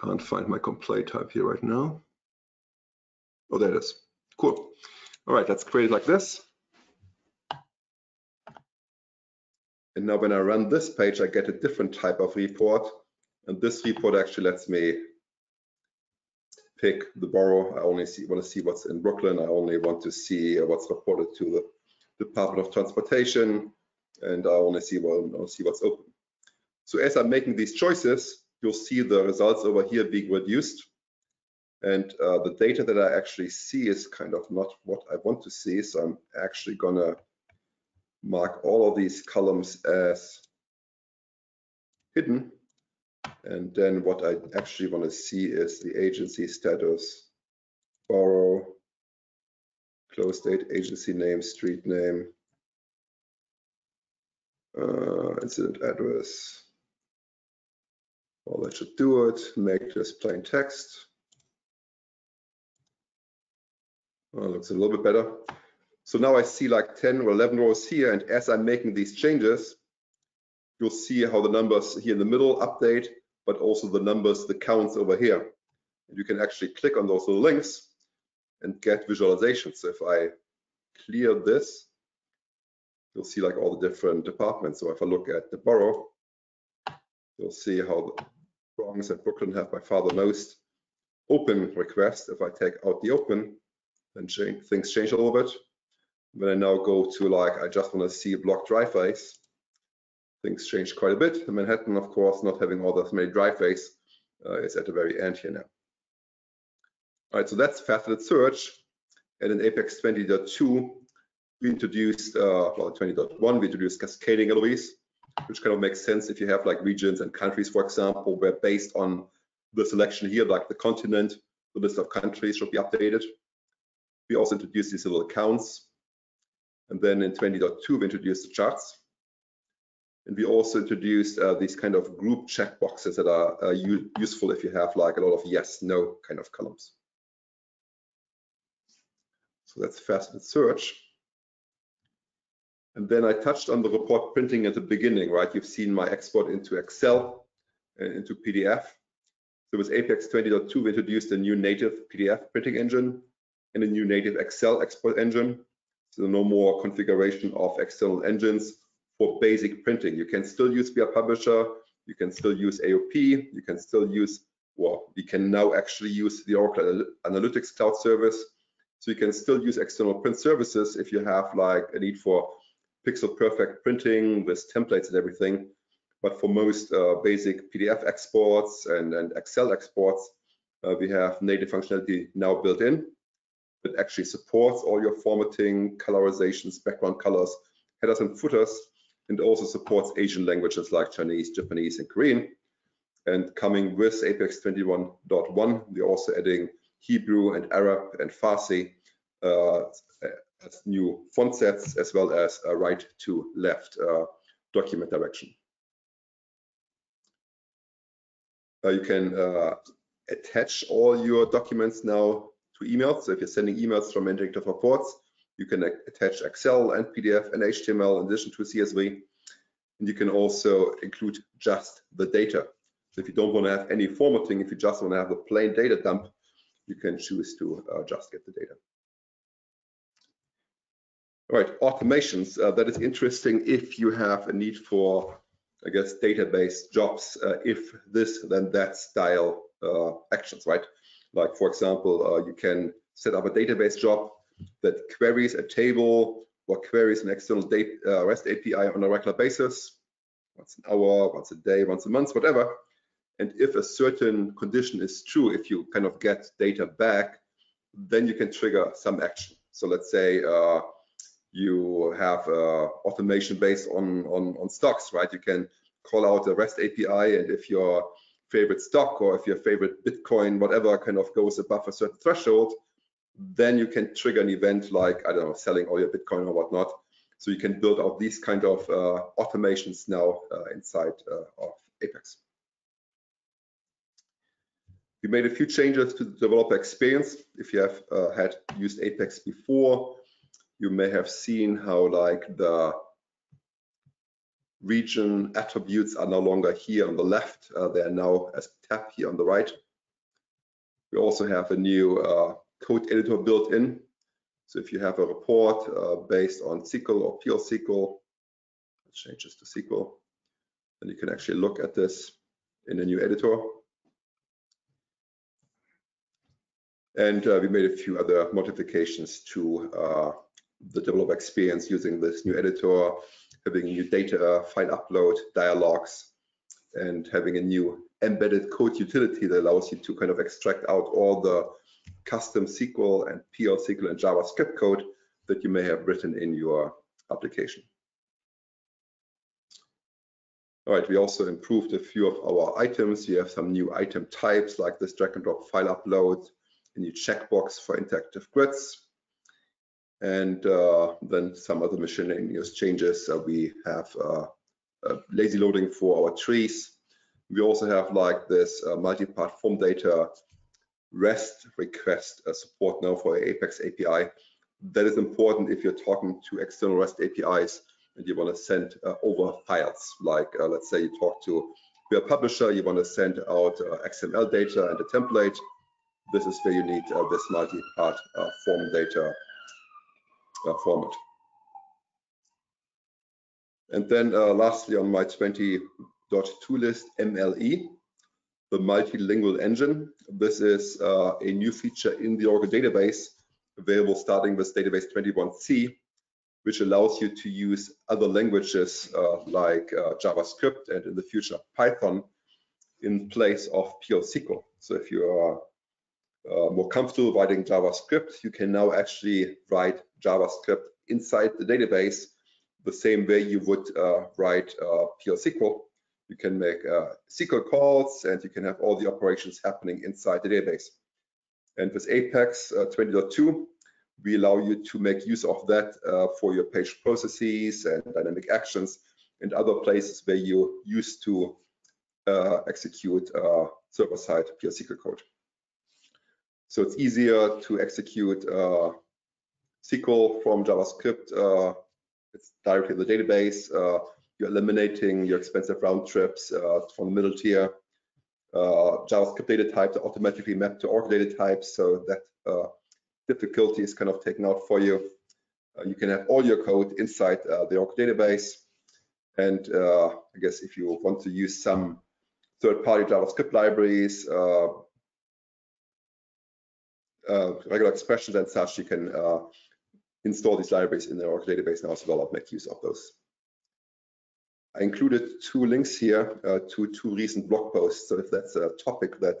Can't find my complaint type here right now. Oh, there it is. Cool. All right, let's create it like this. And now when I run this page, I get a different type of report. And this report actually lets me pick the borough. I only see, want to see what's in Brooklyn. I only want to see what's reported to the Department of Transportation. And I only see, well, see what's open. So as I'm making these choices, you'll see the results over here being reduced. And uh, the data that I actually see is kind of not what I want to see. So I'm actually gonna mark all of these columns as hidden. And then what I actually want to see is the agency status, borough, close date, agency name, street name, uh, incident address. Well, that should do it. Make this plain text. Oh, looks a little bit better. So now I see like 10 or 11 rows here, and as I'm making these changes, you'll see how the numbers here in the middle update, but also the numbers, the counts over here. And you can actually click on those little links and get visualizations. So if I clear this, you'll see like all the different departments. So if I look at the borough, you'll see how the Bronx and Brooklyn have by far the most open requests. If I take out the open, then change, things change a little bit. When I now go to like, I just want to see a blocked driveways, things changed quite a bit. In Manhattan, of course, not having all those many driveways uh, is at the very end here now. All right, so that's faceted search. And in Apex 20.2, we introduced, uh, well, 20.1, we introduced cascading LOVs, which kind of makes sense if you have like regions and countries, for example, where based on the selection here, like the continent, the list of countries should be updated. We also introduced these little accounts. And then in 20.2, we introduced the charts. And we also introduced uh, these kind of group check boxes that are uh, useful if you have like a lot of yes, no kind of columns. So that's faceted search. And then I touched on the report printing at the beginning, right? You've seen my export into Excel and into PDF. So with Apex 20.2, we introduced a new native PDF printing engine and a new native Excel export engine. So no more configuration of external engines for basic printing. You can still use BI Publisher, you can still use AOP, you can still use, well, we can now actually use the Oracle Analytics Cloud service. So you can still use external print services if you have like a need for pixel perfect printing with templates and everything. But for most uh, basic PDF exports and, and Excel exports, uh, we have native functionality now built in that actually supports all your formatting, colorizations, background colors, headers and footers, and also supports Asian languages like Chinese, Japanese, and Korean. And coming with Apex 21.1, we're also adding Hebrew and Arab and Farsi uh, as new font sets, as well as a right to left uh, document direction. Uh, you can uh, attach all your documents now to emails. So if you're sending emails from interactive reports, you can attach Excel and PDF and HTML in addition to CSV. And you can also include just the data. So if you don't want to have any formatting, if you just want to have a plain data dump, you can choose to uh, just get the data. All right, automations. Uh, that is interesting if you have a need for, I guess, database jobs, uh, if this, then that style uh, actions, right? Like for example, uh, you can set up a database job that queries a table or queries an external uh, REST API on a regular basis, once an hour, once a day, once a month, whatever. And if a certain condition is true, if you kind of get data back, then you can trigger some action. So let's say uh, you have uh, automation based on, on, on stocks, right? You can call out a REST API, and if your favorite stock or if your favorite Bitcoin, whatever kind of goes above a certain threshold, then you can trigger an event like, I don't know, selling all your Bitcoin or whatnot. So you can build out these kind of uh, automations now uh, inside uh, of Apex. We made a few changes to the developer experience. If you have uh, had used Apex before, you may have seen how like the region attributes are no longer here on the left. Uh, they are now as tab here on the right. We also have a new uh, code editor built in. So if you have a report uh, based on SQL or PL SQL, let's change this to SQL, then you can actually look at this in a new editor. And uh, we made a few other modifications to uh, the developer experience using this new editor, having new data file upload dialogues, and having a new embedded code utility that allows you to kind of extract out all the custom SQL and PL SQL and JavaScript code that you may have written in your application. All right, we also improved a few of our items. You have some new item types like this drag and drop file upload, a new checkbox for interactive grids, and uh, then some other miscellaneous changes. Uh, we have uh, lazy loading for our trees. We also have like this uh, multi-part form data REST request uh, support now for Apex API. That is important if you're talking to external REST APIs and you want to send uh, over files. Like uh, let's say you talk to your publisher, you want to send out uh, XML data and a template. This is where you need uh, this multi-part uh, form data format. And then lastly on my 20.2 list, MLE the multilingual engine. This is uh, a new feature in the Oracle database available starting with database 21c, which allows you to use other languages uh, like uh, JavaScript and in the future Python in place of PL SQL. So if you are uh, more comfortable writing JavaScript, you can now actually write JavaScript inside the database the same way you would uh, write uh, PL SQL you can make uh, SQL calls and you can have all the operations happening inside the database. And with Apex uh, 20.2, we allow you to make use of that uh, for your page processes and dynamic actions and other places where you used to uh, execute uh, server-side PL SQL code. So it's easier to execute uh, SQL from JavaScript. it's directly in the database you're eliminating your expensive round trips uh, from the middle tier. Uh, JavaScript data types are automatically mapped to Oracle data types, so that uh, difficulty is kind of taken out for you. Uh, you can have all your code inside uh, the Oracle database. And uh, I guess if you want to use some third-party JavaScript libraries, regular expressions and such, you can install these libraries in the Oracle database and also make use of those. I included two links here uh, to two recent blog posts. So if that's a topic that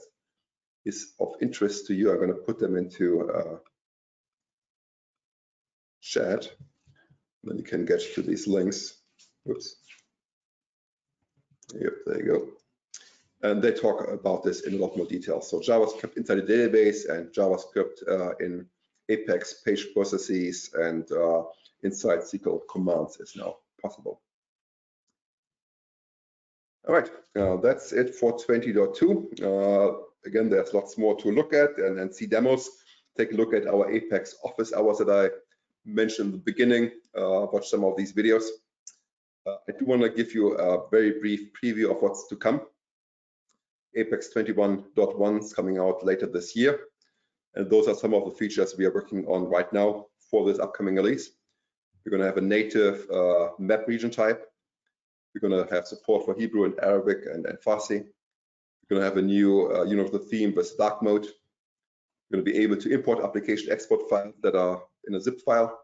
is of interest to you, I'm going to put them into uh, chat. Then you can get to these links. Oops. Yep, there you go. And they talk about this in a lot more detail. So JavaScript inside the database and JavaScript uh, in Apex page processes and uh, inside SQL commands is now possible. All right, uh, that's it for 20.2. Uh, again, there's lots more to look at and, and see demos. Take a look at our Apex office hours that I mentioned in the beginning. Uh, watch some of these videos. Uh, I do want to give you a very brief preview of what's to come. Apex 21.1 is coming out later this year. And those are some of the features we are working on right now for this upcoming release. We're going to have a native uh, map region type we're going to have support for Hebrew and Arabic and, and Farsi. We're going to have a new uh, universal theme with dark mode. We're going to be able to import application export files that are in a zip file.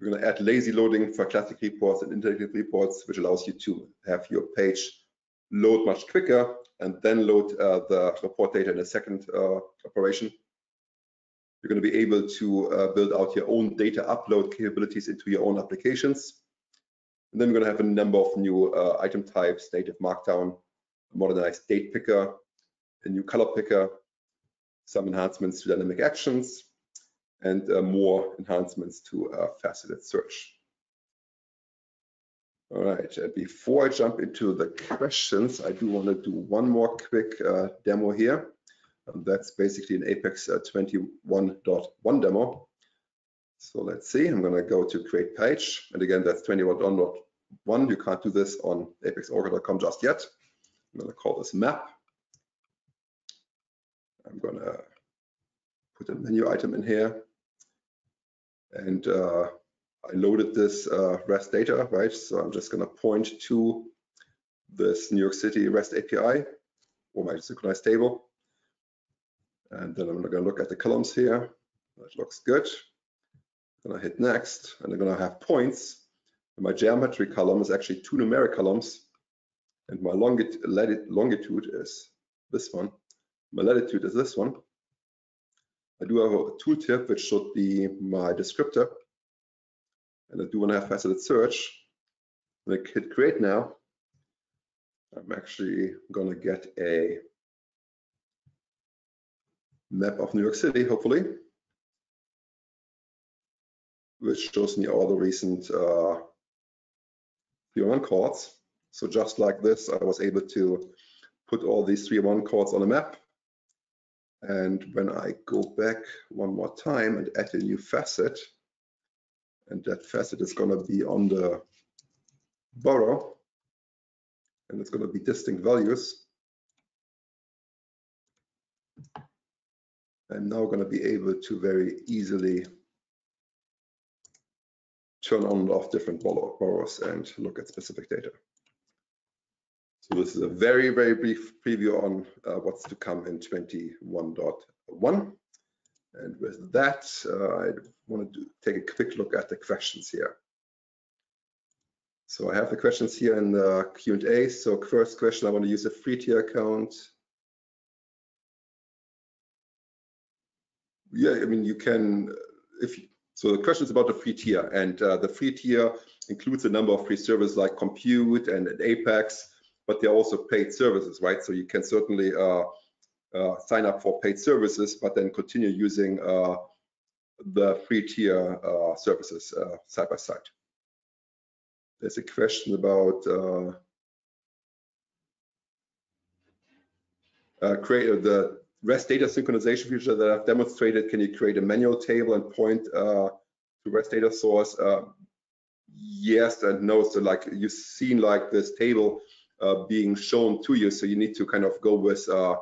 We're going to add lazy loading for classic reports and interactive reports, which allows you to have your page load much quicker and then load uh, the report data in a second uh, operation. You're going to be able to uh, build out your own data upload capabilities into your own applications. And then we're going to have a number of new uh, item types, native markdown, modernized date picker, a new color picker, some enhancements to dynamic actions, and uh, more enhancements to uh, faceted search. All right, uh, before I jump into the questions, I do want to do one more quick uh, demo here. And that's basically an Apex uh, 21.1 demo. So let's see, I'm gonna go to create page. And again, that's 21.1. You can't do this on apexoracle.com just yet. I'm gonna call this map. I'm gonna put a menu item in here. And uh, I loaded this uh, REST data, right? So I'm just gonna point to this New York City REST API or my synchronized table. And then I'm gonna look at the columns here. That looks good. I'm hit next and I'm gonna have points. And my geometry column is actually two numeric columns. And my longitude, longitude is this one. My latitude is this one. I do have a tooltip, which should be my descriptor. And I do want to have faceted search. And I hit create now, I'm actually going to get a map of New York City, hopefully, which shows me all the recent uh, 311 calls. So just like this, I was able to put all these 311 calls on a map. And when I go back one more time and add a new facet, and that facet is going to be on the borough, and it's going to be distinct values. I'm now going to be able to very easily turn on and off different boroughs and look at specific data. So this is a very, very brief preview on uh, what's to come in 21.1. And with that, uh, I want to take a quick look at the questions here. So I have the questions here in the Q&A. So first question, I want to use a free tier account. Yeah, I mean, you can, if so the question is about the free tier and uh, the free tier includes a number of free services like compute and, and Apex but they're also paid services, right? So you can certainly uh, uh, sign up for paid services, but then continue using uh, the free tier uh, services uh, side by side. There's a question about create the REST data synchronization feature that I've demonstrated. Can you create a manual table and point to REST data source? yes and no. So like you've seen like this table uh, being shown to you. So you need to kind of go with uh,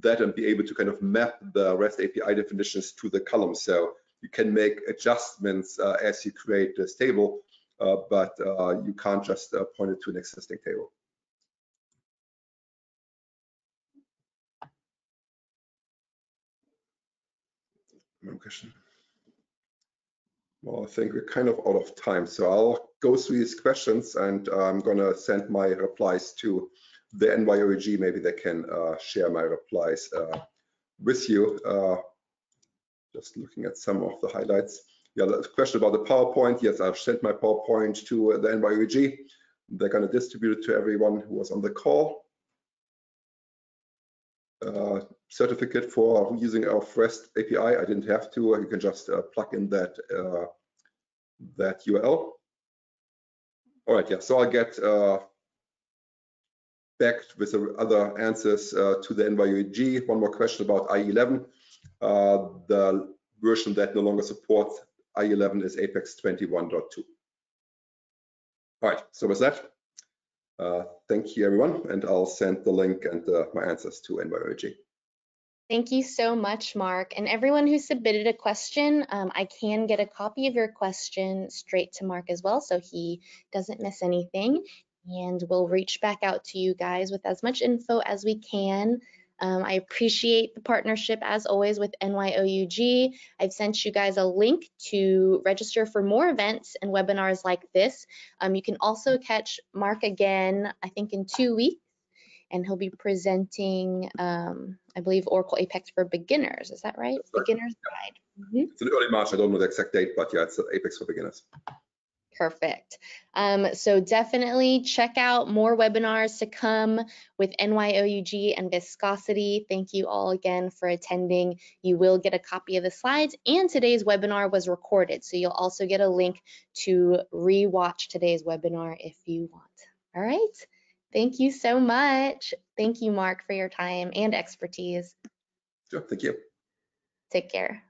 that and be able to kind of map the REST API definitions to the column. So you can make adjustments uh, as you create this table, uh, but uh, you can't just uh, point it to an existing table. Question. Well, I think we're kind of out of time, so I'll go through these questions and I'm going to send my replies to the NYOUG. Maybe they can uh, share my replies uh, with you. Uh, just looking at some of the highlights. Yeah, the question about the PowerPoint. Yes, I've sent my PowerPoint to the NYOUG. They're going to distribute it to everyone who was on the call. Uh, certificate for using our REST API. I didn't have to. You can just uh, plug in that uh, that URL. All right, yeah. So I'll get uh, back with the other answers uh, to the NYUG. One more question about IE11. Uh, the version that no longer supports IE11 is Apex 21.2. All right. So with that, uh, thank you everyone, and I'll send the link and my answers to NYUG. Thank you so much, Marc. And everyone who submitted a question, um, I can get a copy of your question straight to Marc as well, so he doesn't miss anything. And we'll reach back out to you guys with as much info as we can. Um, I appreciate the partnership as always with NYOUG. I've sent you guys a link to register for more events and webinars like this. Um, you can also catch Marc again, I think in two weeks and he'll be presenting, um, I believe, Oracle Apex for beginners. Is that right? right. Beginner's yeah. Guide. Mm -hmm. It's in early March. I don't know the exact date, but yeah, it's Apex for beginners. Perfect. Um, so definitely check out more webinars to come with NYOUG and Viscosity. Thank you all again for attending. You will get a copy of the slides and today's webinar was recorded. So you'll also get a link to re-watch today's webinar if you want. All right. Thank you so much. Thank you, Marc, for your time and expertise. Sure, thank you. Take care.